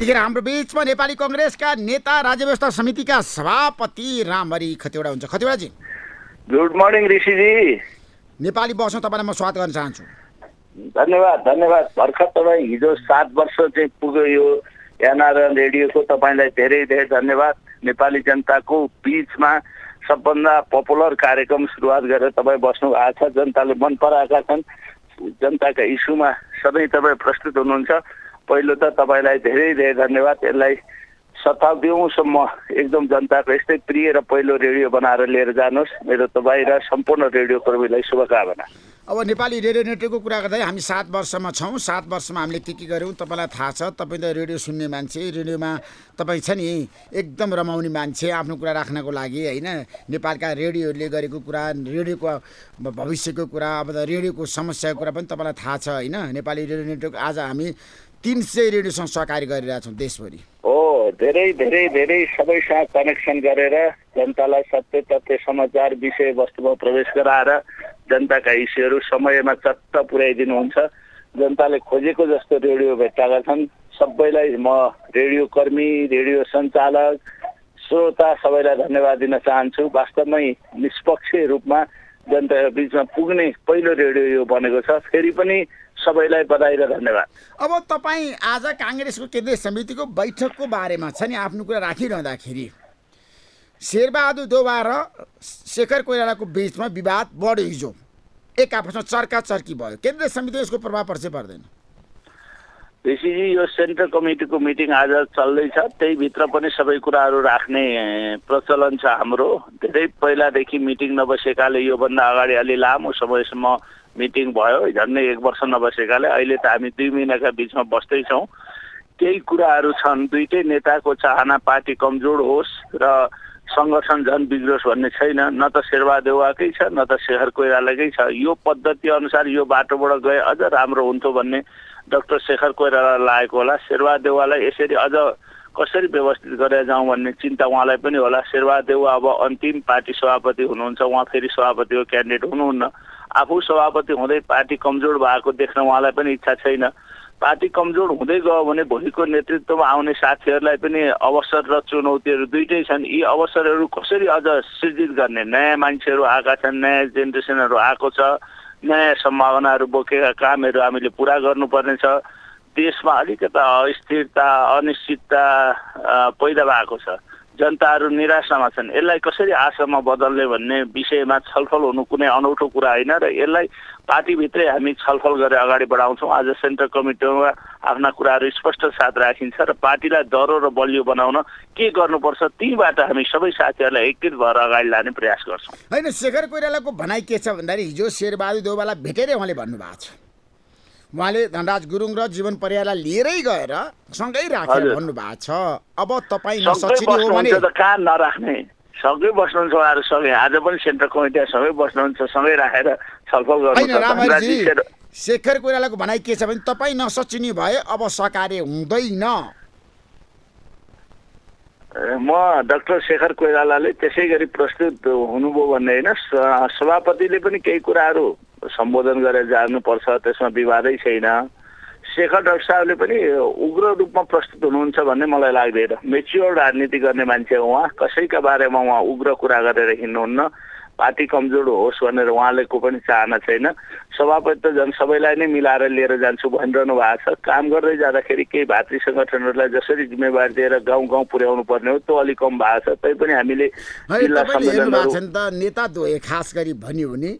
यतिखेर हाम्रो बिचमा नेपाली कङ्ग्रेसका नेता राज्य व्यवस्था समितिका सभापति रामहरि खतिवडा हुन्छ खतिवडाजी। गुड मर्निङ ऋषिजी। नेपाली बसमा तपाईँलाई म स्वागत गर्न चाहन्छु। धन्यवाद धन्यवाद। भर्खर तपाईँ हिजो सात वर्ष चाहिँ पुग्यो यो एनआरएन रेडियोको तपाईँलाई धेरै धेरै धन्यवाद। नेपाली जनताको बिचमा सबभन्दा पपुलर कार्यक्रम सुरुवात गरेर तपाईँ बस्नु भएको छ। जनताले मन पराएका छन्। जनताका इस्युमा सधैँ तपाईँ प्रस्तुत हुनुहुन्छ। पहिलो त तपाईँलाई धेरै धेरै धन्यवाद। यसलाई शताब्दीौँसम्म एकदम जनताको यस्तै प्रिय र पहिलो रेडियो बनाएर लिएर जानुहोस्। मेरो तपाईँ र सम्पूर्ण रेडियो कर्मीलाई शुभकामना। अब नेपाली रेडियो नेटवर्कको कुरा गर्दा हामी सात वर्षमा छौँ। सात वर्षमा हामीले के के गऱ्यौँ तपाईँलाई थाहा छ। तपाईँ त रेडियो सुन्ने मान्छे। रेडियोमा तपाईँ छ नि एकदम रमाउने मान्छे। आफ्नो कुरा राख्नको लागि होइन? नेपालका रेडियोहरूले गरेको कुरा रेडियोको भविष्यको कुरा अब त रेडियोको समस्याको कुरा पनि तपाईँलाई थाहा छ होइन? नेपाली रेडियो नेटवर्क आज हामी तिन सय रेडियोसँग सहकारी गरिरहेछौँ देशभरि। हो धेरै धेरै धेरै सबैसँग कनेक्सन गरेर जनतालाई सत्य तथ्य समाचार विषयवस्तुमा प्रवेश गराएर जनताका इस्युहरू समयमा चट्ट पुर्याइदिनुहुन्छ जनताले खोजेको जस्तो रेडियो भेट्टाएका छन्। सबैलाई म रेडियो कर्मी रेडियो सञ्चालक श्रोता सबैलाई धन्यवाद दिन चाहन्छु। वास्तवमै निष्पक्ष रूपमा जनताको बिचमा पुग्ने पहिलो रेडियो यो बनेको छ। फेरि पनि सबैलाई बधाई र धन्यवाद। अब तपाईँ आज काङ्ग्रेसको केन्द्रीय समितिको बैठकको बारेमा छ नि आफ्नो कुरा राखिरहँदाखेरि। शेरबहादुर देउवा र शेखर कोइरालाको बिचमा विवाद बढ्यो हिजो। एक आपसमा चर्का चर्की भयो। केन्द्रीय समितिमा यसको प्रभाव पर्छ पर्दैन। ऋषिजी यो सेन्ट्रल कमिटीको मिटिङ आज चल्दैछ। त्यहीभित्र पनि सबै कुराहरू राख्ने प्रचलन छ हाम्रो। धेरै पहिलादेखि मिटिङ नबसेकाले योभन्दा अगाडि अलि लामो समयसम्म मिटिङ भयो। झन्डै एक वर्ष नबसेकाले अहिले त हामी दुई महिनाका बिचमा बस्दैछौँ। केही कुराहरू छन्। दुइटै नेताको चाहना पार्टी कमजोर होस् र सङ्गठन झन् बिग्रोस् भन्ने छैन। न त शेरबहादेवाकै छ न त शेखर कोइरालाकै छ। यो पद्धति अनुसार यो बाटोबाट गए अझ राम्रो हुन्थ्यो भन्ने डाक्टर शेखर कोइराला लागेको होला। शेरबहादेवालाई यसरी अझ कसरी व्यवस्थित गरेर जाउँ भन्ने चिन्ता उहाँलाई पनि होला। शेरबहादेवा अब अन्तिम पार्टी सभापति हुनुहुन्छ। उहाँ फेरि सभापतिको क्यान्डिडेट हुनुहुन्न। आफू सभापति हुँदै पार्टी कमजोर भएको देख्न उहाँलाई पनि इच्छा छैन। पार्टी कमजोर हुँदै गयो भने भोलिको नेतृत्वमा आउने साथीहरूलाई पनि अवसर र चुनौतीहरू दुइटै छन्। यी अवसरहरू कसरी अझ सृजित गर्ने? नयाँ मान्छेहरू आएका छन् नयाँ जेनेरेसनहरू आएको छ। नयाँ सम्भावनाहरू बोकेका कामहरू हामीले पुरा गर्नुपर्ने छ देशमा अलिकता अस्थिरता अनिश्चितता पैदा भएको छ। जनताहरू निराशामा छन्। यसलाई कसरी आशामा बदल्ने भन्ने विषयमा छलफल हुनु कुनै अनौठो कुरा होइन र यसलाई पार्टीभित्रै हामी छलफल गरेर अगाडि बढाउँछौँ। आज सेन्ट्रल कमिटीमा आफ्ना कुराहरू स्पष्ट साथ राखिन्छ र पार्टीलाई दह्रो र बलियो बनाउन के गर्नुपर्छ तीबाट हामी सबै साथीहरूलाई एकीकृत भएर अगाडि लाने प्रयास गर्छौँ। होइन शेखर कोइरालाको भनाइ के छ भन्दाखेरि हिजो शेरबहादुर देउवालाई भेटेरै उहाँले भन्नुभएको छ। उहाँले धनराज गुरुङ र जीवन परियारलाई लिएरै गएर सँगै राखेर भन्नुभएको छ। अब तपाईँ नसचिने हो भने कहाँ नराख्ने? सँगै बस्नुहुन्छ उहाँहरू सँगै आज पनि सेन्ट्रल कमिटी सँगै बस्नुहुन्छ सँगै राखेर छलफल गर्नु शेखर कोइरालाको भनाइ के छ भने तपाईँ नसचिने भए अब सकार्य हुँदैन। म डाक्टर शेखर कोइरालाले त्यसै गरी प्रस्तुत हुनुभयो भन्ने होइन सभापतिले पनि केही कुराहरू सम्बोधन गरेर जानुपर्छ त्यसमा विवादै छैन। शेखर डाक्टर साहबले पनि उग्र रूपमा प्रस्तुत हुनुहुन्छ भन्ने मलाई लाग्दैन। मेच्योर राजनीति गर्ने मान्छे हो उहाँ। कसैका बारेमा उहाँ उग्र कुरा गरेर हिँड्नुहुन्न। पार्टी कमजोर होस् भनेर उहाँलेको पनि चाहना छैन। सभापति त झन् सबैलाई नै मिलाएर लिएर जान्छु भनिरहनु भएको छ। काम गर्दै जाँदाखेरि केही भातृ सङ्गठनहरूलाई जसरी जिम्मेवारी दिएर गाउँ गाउँ पुर्याउनु पर्ने हो त्यो अलिक कम भएको छ। तैपनि हामीले नेता खास गरी भन्यो भने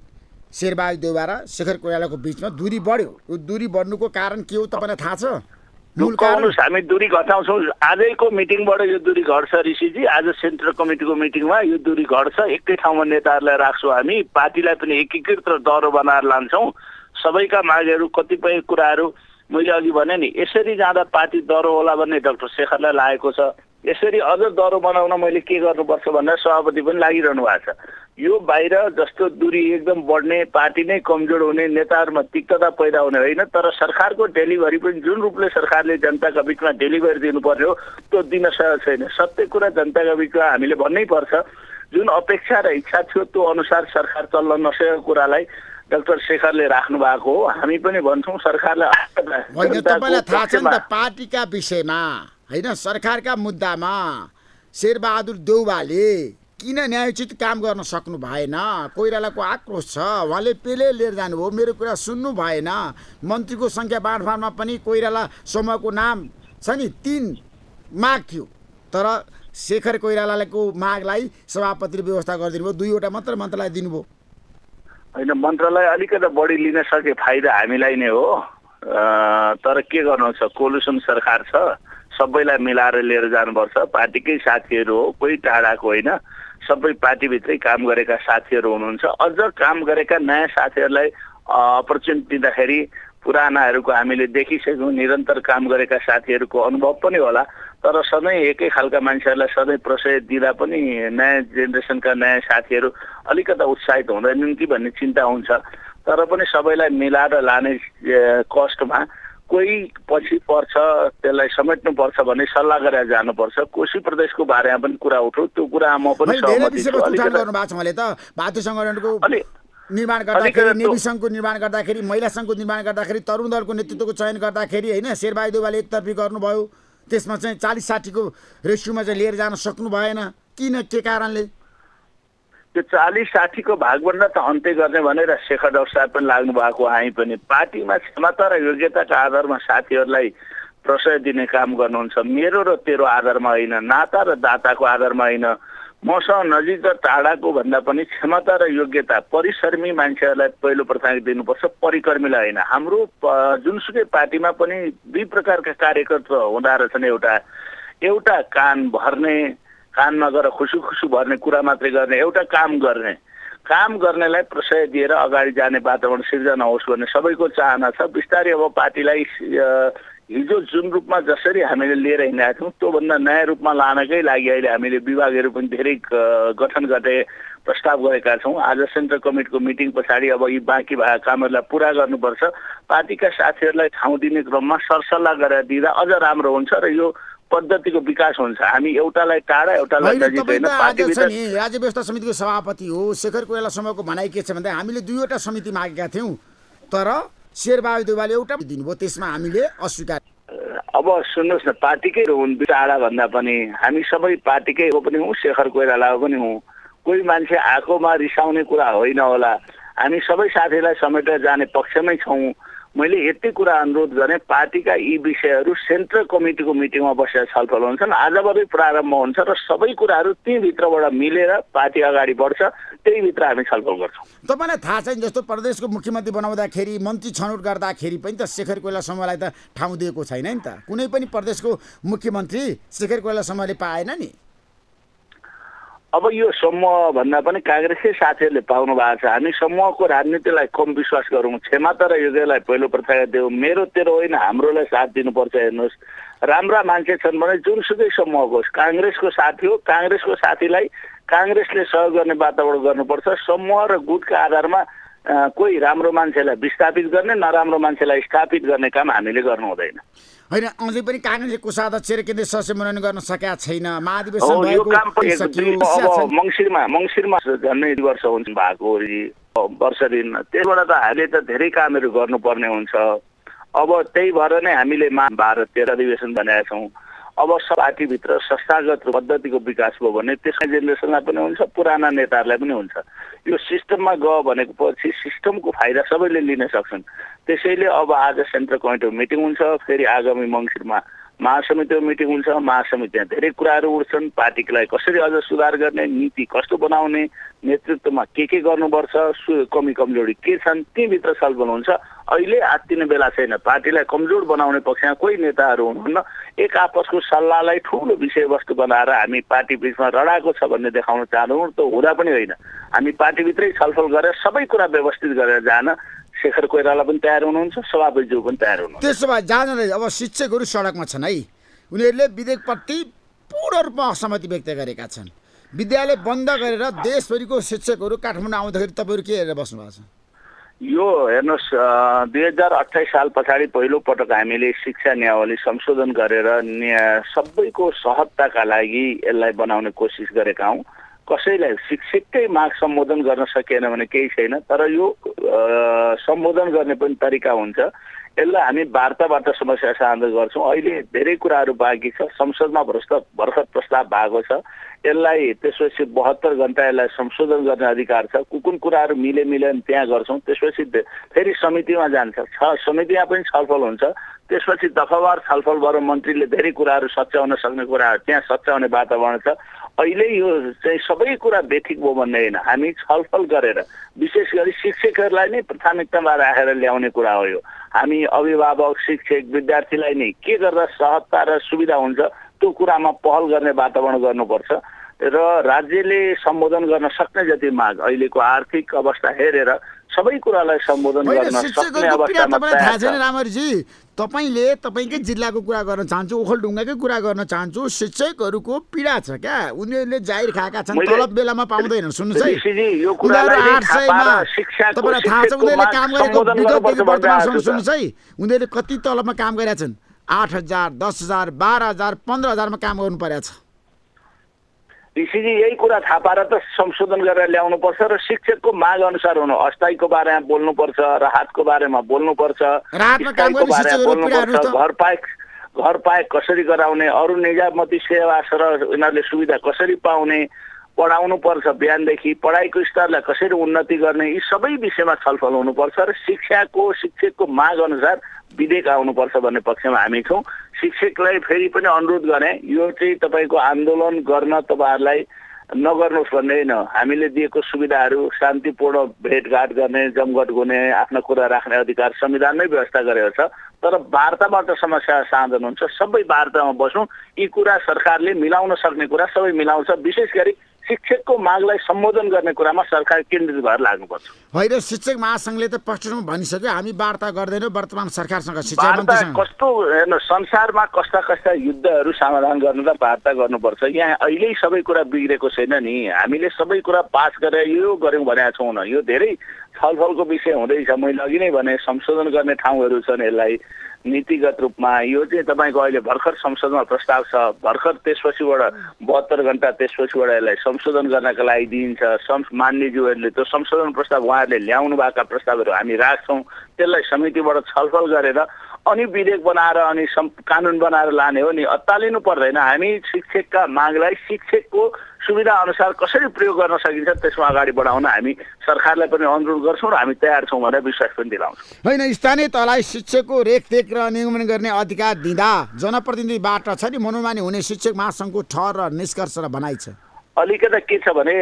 शेरबहादुर देउवा र शेखर कोइरालाको बिचमा दूरी बढ्यो। यो दूरी बढ्नुको कारण के हो तपाईँलाई थाहा छ? मूल कारण? हामी दूरी घटाउँछौँ। आजैको मिटिङबाट यो दूरी घट्छ ऋषिजी। आज सेन्ट्रल कमिटीको मिटिङमा यो दूरी घट्छ। एकै ठाउँमा नेताहरूलाई राख्छौँ हामी। पार्टीलाई पनि एकीकृत र दह्रो बनाएर लान्छौँ। सबैका मागहरू कतिपय कुराहरू मैले अघि भने नि यसरी जाँदा पार्टी दह्रो होला भन्ने डाक्टर शेखरलाई लागेको छ। यसरी अझ दह्रो बनाउन मैले के गर्नुपर्छ भनेर सभापति पनि लागिरहनु भएको छ। यो बाहिर जस्तो दूरी एकदम बढ्ने पार्टी नै कमजोर हुने नेताहरूमा तिक्तता पैदा हुने होइन तर सरकारको डेलिभरी पनि जुन रूपले सरकारले जनताका बिचमा डेलिभरी दिनुपर्ने हो त्यो दिन सकेको छैन। सत्य कुरा जनताका बिचमा हामीले भन्नै पर्छ जुन अपेक्षा र इच्छा थियो त्यो अनुसार सरकार चल्न नसकेको कुरालाई डाक्टर शेखरले राख्नु भएको हो। हामी पनि भन्छौँ सरकारले होइन तपाईँलाई थाहा छ नि त पार्टीका विषयमा होइन सरकारका मुद्दामा शेरबहादुर देउवाले किन न्यायोचित काम गर्न सक्नु भएन? कोइरालाको आक्रोश छ। उहाँले पेले लिएर जानुभयो। मेरो कुरा सुन्नु भएन। मन्त्रीको सङ्ख्या बाँडफाँडमा पनि कोइराला समूहको नाम छ नि तिन माग थियो। तर शेखर कोइरालाको मागलाई सभापतिले व्यवस्था गरिदिनु भयो दुईवटा मात्र मन्त्रालय दिनुभयो। होइन मन्त्रालय अलिकति बढी लिन सके फाइदा हामीलाई नै हो। तर के गर्नु छ कोलुसन सरकार छ। सबैलाई मिलाएर लिएर जानुपर्छ। पार्टीकै साथीहरू हो कोही टाढाको होइन। सबै पार्टीभित्रै काम गरेका साथीहरू हुनुहुन्छ। अझ काम गरेका नयाँ साथीहरूलाई अपर्च्युनिटी दिँदाखेरि पुरानाहरूको हामीले देखिसक्यौँ निरन्तर काम गरेका साथीहरूको अनुभव पनि होला। तर सधैँ एकै खालका मान्छेहरूलाई सधैँ प्रशय दिँदा पनि नयाँ जेनेरेसनका नयाँ साथीहरू अलिकता उत्साहित हुँदैनन् कि भन्ने चिन्ता हुन्छ। तर पनि सबैलाई मिलाएर लाने कस्टमा कोही पछि पर्छ त्यसलाई समेट्नु पर्छ भन्ने सल्लाह गरेर जानुपर्छ। कोशी प्रदेशको बारेमा पनि कुरा उठो त्यो कुरा म पनि निर्माण गर्दाखेरि नेवी सङ्घको निर्माण गर्दाखेरि महिला सङ्घको निर्माण गर्दाखेरि तरुण दलको नेतृत्वको चयन गर्दाखेरि होइन शेरबहादुर देवालले एकतर्फी गर्नुभयो। त्यसमा चाहिँ चालिस साठीको रेस्युमा चाहिँ लिएर जान सक्नु भएन किन? के कारणले? त्यो चालिस साठीको भागभन्दा त अन्त्य गर्ने भनेर शेखर डाक्टर पनि लाग्नु भएको हामी पनि पार्टीमा क्षमता र योग्यताका आधारमा साथीहरूलाई प्रशय दिने काम गर्नुहुन्छ। मेरो र तेरो आधारमा होइन नाता र दाताको आधारमा होइन। मसँग नजिक र टाढाको भन्दा पनि क्षमता र योग्यता परिश्रमी मान्छेहरूलाई पहिलो प्राथमिकता दिनुपर्छ परिकर्मीलाई होइन। हाम्रो जुनसुकै पार्टीमा पनि दुई प्रकारका कार्यकर्ता हुँदो रहेछन् एउटा एउटा कान भर्ने कानमा गएर खुसु खुसु भर्ने कुरा मात्रै गर्ने एउटा काम गर्ने। काम गर्नेलाई प्रशय दिएर अगाडि जाने वातावरण सिर्जना होस् भन्ने सबैको चाहना छ। बिस्तारै अब पार्टीलाई हिजो जुन रूपमा जसरी हामीले लिएर हिँडेका थियौँ त्योभन्दा नयाँ रूपमा लानकै लागि अहिले हामीले विभागहरू पनि धेरै गठन गर्ने प्रस्ताव गरेका छौँ। आज सेन्ट्रल कमिटीको मिटिङ पछाडि अब यी बाँकी भएका कामहरूलाई पुरा गर्नुपर्छ। पार्टीका साथीहरूलाई ठाउँ दिने क्रममा सरसल्लाह गरेर दिँदा अझ राम्रो हुन्छ र यो पद्धतिको विकास हुन्छ। हामी एउटालाई टाढा एउटालाई राज्य व्यवस्था समितिको सभापति हो शेखर कोइराला समूहको भनाइ के छ भन्दा हामीले दुईवटा समिति मागेका थियौँ तर शेरबहादुर देवालले एउटा दिनुभयो त्यसमा हामीले अस्वीकार अब सुन्नुहोस् न पार्टीकै हुन् टाढा भन्दा पनि। हामी सबै पार्टीकै हो पनि हौँ शेखर कोइराला पनि हौँ। कोही मान्छे आएकोमा रिसाउने कुरा होइन होला। हामी सबै साथीलाई समेटेर जाने पक्षमै छौँ। मैले यति कुरा अनुरोध गरेँ पार्टीका यी विषयहरू सेन्ट्रल कमिटीको मिटिङमा बसेर छलफल हुन्छन्। आजबाटै प्रारम्भ हुन्छ र सबै कुराहरू त्यहीँभित्रबाट मिलेर पार्टी अगाडि बढ्छ त्यहीभित्र हामी छलफल गर्छौँ। तपाईँलाई थाहा छैन जस्तो प्रदेशको मुख्यमन्त्री बनाउँदाखेरि मन्त्री छनौट गर्दाखेरि पनि त शेखर कोइला समूहलाई त ठाउँ दिएको छैन नि त। कुनै पनि प्रदेशको मुख्यमन्त्री शेखर कोइला समूहले पाएन नि। अब यो समूह भन्दा पनि काङ्ग्रेसकै साथीहरूले पाउनु भएको छ। हामी समूहको राजनीतिलाई कम विश्वास गरौँ। क्षमता र योग्यलाई पहिलो प्रथा देऊ। मेरो तेरो होइन हाम्रोलाई साथ दिनुपर्छ हेर्नुहोस्। राम्रा मान्छे छन् भने जुनसुकै समूहको होस्। काङ्ग्रेसको साथी हो काङ्ग्रेसको साथीलाई काङ्ग्रेसले सहयोग गर्ने वातावरण गर्नुपर्छ। समूह र गुटका आधारमा कोही राम्रो मान्छेलाई विस्थापित गर्ने नराम्रो मान्छेलाई स्थापित गर्ने काम हामीले गर्नु हुँदैन। होइन अझै पनि काङ्ग्रेसले कोषाध्यक्ष र केन्द्रीय सदस्य मनोनयन गर्न सकेका छैन। मङ्सिरमा मङ्सिरमा झन्डै वर्ष हुन्छ भएको वर्ष दिनमा त्यसबाट त हामीले त धेरै कामहरू गर्नुपर्ने हुन्छ। अब त्यही भएर नै हामीले मा भारत तेह्र अधिवेशन बनाएका छौँ। अब पार्टीभित्र संस्थागत पद्धतिको विकास भयो भने त्यसमा जेनेरेसनलाई पनि हुन्छ पुराना नेताहरूलाई पनि हुन्छ। यो सिस्टममा गयो भनेको पछि सिस्टमको फाइदा सबैले लिन सक्छन्। त्यसैले अब आज सेन्ट्रल कमिटीको मिटिङ हुन्छ फेरि आगामी मङ्सिरमा महासमितिको मिटिङ हुन्छ महासमितिमा धेरै कुराहरू उठ्छन्। पार्टीलाई कसरी अझ सुधार गर्ने नीति कस्तो बनाउने नेतृत्वमा के के गर्नुपर्छ कमी कमजोरी के छन् तीभित्र छलफल हुन्छ अहिले आत्तिने बेला छैन। पार्टीलाई कमजोर बनाउने पक्षमा कोही नेताहरू हुनुहुन्न। एक आपसको सल्लाहलाई ठुलो विषयवस्तु बनाएर हामी पार्टी बिचमा रडाएको छ भन्ने देखाउन चाहन्छौँ त हुँदा पनि होइन। हामी पार्टीभित्रै छलफल गरेर सबै कुरा व्यवस्थित गरेर जान शेखर कोइराला पनि तयार हुनुहुन्छ सभापतिज्यू पनि तयार हुनुहुन्छ। त्यसो भए जान अब शिक्षकहरू सडकमा छन् है। उनीहरूले विधेयकप्रति पूर्ण रूपमा असहमति व्यक्त गरेका छन्। विद्यालय बन्द गरेर देशभरिको शिक्षकहरू काठमाडौँ आउँदाखेरि तपाईँहरू के हेरेर बस्नु भएको छ? यो हेर्नुहोस् दुई हजार अठाइस साल पछाडि पहिलो पटक हामीले शिक्षा नियावली संशोधन गरेर सबैको सहजताका लागि यसलाई बनाउने कोसिस गरेका हौँ। कसैलाई शिक्षककै माग सम्बोधन गर्न सकिएन भने केही छैन तर यो सम्बोधन गर्ने पनि तरिका हुन्छ। यसलाई हामी वार्ताबाट समस्या समाधान गर्छौँ। अहिले धेरै कुराहरू बाँकी छ। संसदमा भ्रष्ट भर्खर प्रस्ताव भएको छ। यसलाई त्यसपछि बहत्तर घन्टा यसलाई संशोधन गर्ने अधिकार छ। कुन कुन कुराहरू मिले मिलेन त्यहाँ गर्छौँ। त्यसपछि फेरि समितिमा जान्छ। छ समितिमा पनि छलफल हुन्छ। त्यसपछि दफावार छलफलबाट मन्त्रीले धेरै कुराहरू सच्याउन सक्ने कुराहरू त्यहाँ सच्याउने वातावरण छ। अहिले यो चाहिँ सबै कुरा बेठिक भयो भन्ने होइन। हामी छलफल गरेर विशेष गरी शिक्षकहरूलाई नै प्राथमिकतामा राखेर ल्याउने कुरा हो यो। हामी अभिभावक शिक्षक विद्यार्थीलाई नै के गर्दा सहजता र सुविधा हुन्छ त्यो कुरामा पहल गर्ने वातावरण गर्नुपर्छ र राज्यले सम्बोधन गर्न सक्ने जति माग अहिलेको आर्थिक अवस्था हेरेर सबै कुरालाई सम्बोधन गर्न सक्ने अवस्थामा थाहा छैन रामरीजी। तपाईँले तपाईँकै जिल्लाको कुरा गर्न चाहन्छु ओखलढुङ्गाकै कुरा गर्न चाहन्छु शिक्षकहरूको पीडा छ क्या? उनीहरूले जाहिर खाएका छन् तलब बेलामा पाउँदैनन् सुन्नुहोस् है। उनीहरू आठ सयमा तपाईँलाई थाहा छ उनीहरूले काम गरेको विगतदेखि वर्तमानसम्म सुन्नुहोस् है। उनीहरूले कति तलबमा काम गरेका छन्? आठ हजार दस हजार बाह्र हजार पन्ध्र हजारमा काम गर्नु परेको छ। ऋषिजी यही कुरा थाहा पाएर त संशोधन गरेर ल्याउनुपर्छ र शिक्षकको माग अनुसार हुनु अस्थायीको बारेमा बोल्नुपर्छ राहतको बारेमा बोल्नुपर्छ घर पाए घर पाए कसरी गराउने अरू निजामती सेवा र यिनीहरूले सुविधा कसरी पाउने पढाउनु पर्छ बिहानदेखि पढाइको स्तरलाई कसरी उन्नति गर्ने यी सबै विषयमा छलफल हुनुपर्छ र शिक्षाको शिक्षकको माग अनुसार विधेयक आउनुपर्छ भन्ने पक्षमा हामी छौँ। शिक्षकलाई फेरि पनि अनुरोध गरेँ यो चाहिँ तपाईँको आन्दोलन गर्न तपाईँहरूलाई नगर्नुहोस् भन्ने होइन। हामीले दिएको सुविधाहरू शान्तिपूर्ण भेटघाट गर्ने जमघट हुने आफ्ना कुरा राख्ने अधिकार संविधानमै व्यवस्था गरेको छ। तर वार्ताबाट समस्या समाधान हुन्छ सबै वार्तामा बसौँ यी कुरा सरकारले मिलाउन सक्ने कुरा सबै मिलाउँछ। विशेष गरी शिक्षकको मागलाई सम्बोधन गर्ने कुरामा सरकार केन्द्रित भएर लाग्नुपर्छ। होइन शिक्षक महासङ्घले त स्पष्टमा भनिसक्यो हामी वार्ता गर्दैनौँ वर्तमान सरकारसँग कस्तो हेर्नु संसारमा कस्ता कस्ता युद्धहरू समाधान गर्नु त वार्ता गर्नुपर्छ। यहाँ अहिले सबै कुरा बिग्रेको छैन नि। हामीले सबै कुरा पास गरेर यो गऱ्यौँ भनेका छौँ न। यो धेरै छलफलको विषय हुँदैछ। मैले अघि नै भने संशोधन गर्ने ठाउँहरू छन् यसलाई। नीतिगत रूपमा। यो चाहिँ तपाईँको अहिले भर्खर संसदमा प्रस्ताव छ। भर्खर त्यसपछिबाट बहत्तर घन्टा त्यसपछिबाट यसलाई संशोधन गर्नका लागि दिइन्छ। मान्यज्यूहरूले त्यो संशोधन प्रस्ताव उहाँहरूले ल्याउनु भएका प्रस्तावहरू हामी राख्छौँ। त्यसलाई समितिबाट छलफल गरेर अनि विधेयक बनाएर अनि कानुन बनाएर लाने हो नि। अत्तालिनु पर्दैन। हामी शिक्षकका मागलाई शिक्षकको सुविधा अनुसार कसरी प्रयोग गर्न सकिन्छ त्यसमा अगाडि बढाउन हामी सरकारलाई पनि अनुरोध गर्छौँ र हामी तयार छौँ भनेर विश्वास पनि दिलाउँछौँ। होइन स्थानीय तलाई शिक्षकको रेखदेख र निगमन गर्ने अधिकार दिँदा जनप्रतिनिधिबाट छ नि मनोमानी हुने शिक्षक महासङ्घको ठहर र निष्कर्ष र भनाइ छ। अलिकता के छ भने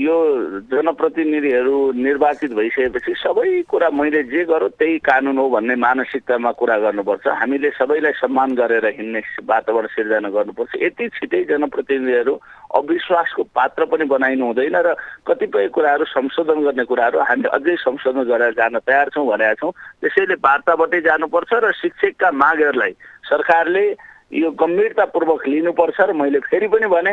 यो जनप्रतिनिधिहरू निर्वाचित भइसकेपछि सबै कुरा मैले जे गरौँ त्यही कानुन हो भन्ने मानसिकतामा कुरा गर्नुपर्छ। हामीले सबैलाई सम्मान गरेर हिँड्ने वातावरण सिर्जना गर्नुपर्छ। यति छिटै जनप्रतिनिधिहरू अविश्वासको पात्र पनि बनाइनु हुँदैन र कतिपय कुराहरू संशोधन गर्ने कुराहरू हामी अझै संशोधन गरेर जान तयार छौँ भनेका छौँ। त्यसैले वार्ताबाटै जानुपर्छ र शिक्षकका मागहरूलाई सरकारले यो गम्भीरतापूर्वक लिनुपर्छ र मैले फेरि पनि भने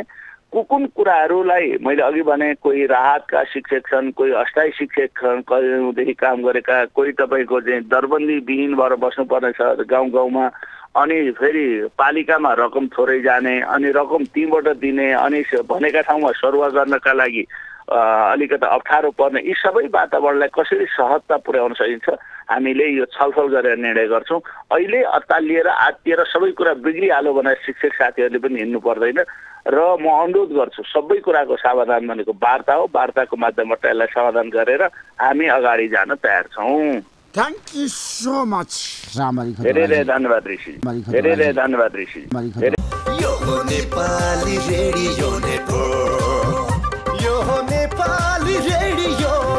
कुन कुन कुराहरूलाई मैले अघि भने कोही राहतका शिक्षक छन् कोही अस्थायी शिक्षक छन् कहिलेदेखि काम गरेका कोही तपाईँको चाहिँ दरबन्दी विहीन भएर बस्नुपर्ने छ गाउँ गाउँमा अनि फेरि पालिकामा रकम थोरै जाने अनि रकम तीबाट दिने अनि भनेका ठाउँमा सरुवा गर्नका लागि अलिकति अप्ठ्यारो पर्ने यी सबै वातावरणलाई कसरी सहजता पुर्याउन सकिन्छ हामीले यो छलफल गरेर निर्णय गर्छौँ। अहिले अत्तालिएर आत्तिएर सबै कुरा बिग्रिहाल्यो भनेर शिक्षक साथीहरूले पनि हिँड्नु पर्दैन र म अनुरोध गर्छु सबै कुराको समाधान भनेको वार्ता हो। वार्ताको माध्यमबाट यसलाई समाधान गरेर हामी अगाडि जान तयार छौँ। थ्याङ्क यू सो मच धेरै धेरै धन्यवाद ऋषि। धेरै धेरै धन्यवाद ऋषि। यो नेपाल रेडियो।